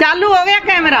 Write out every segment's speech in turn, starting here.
चालू हो गया कैमरा।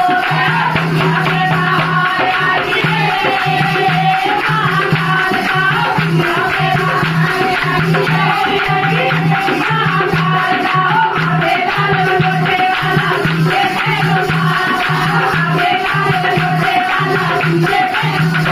Yeah.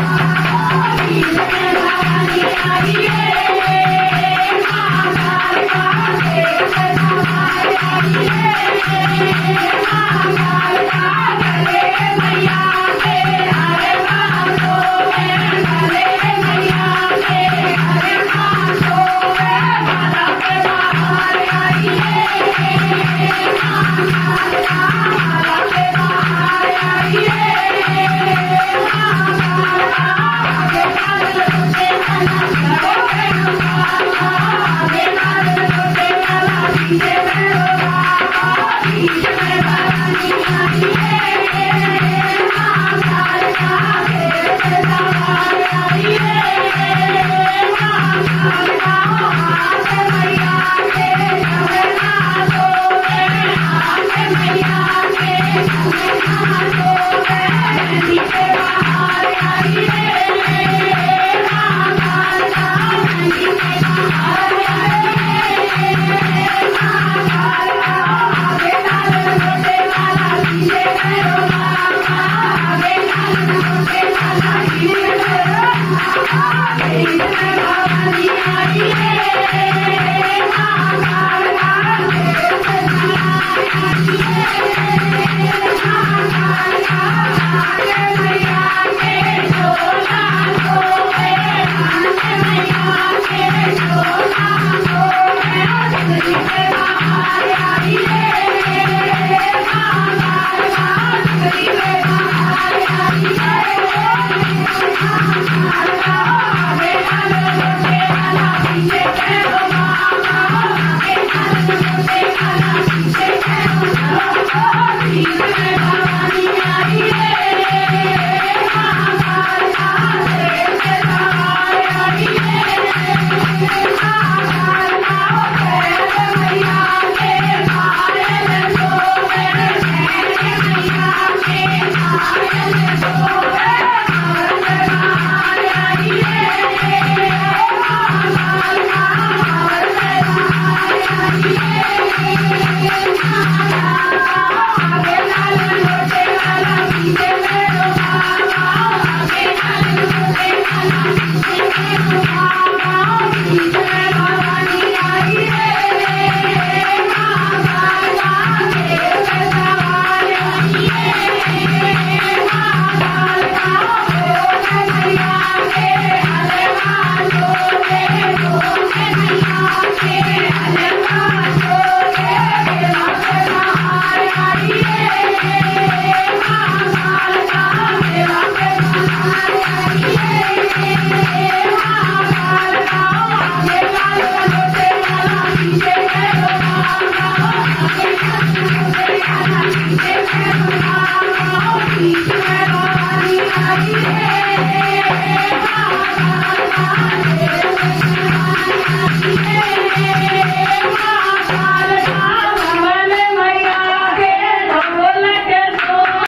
Thank you.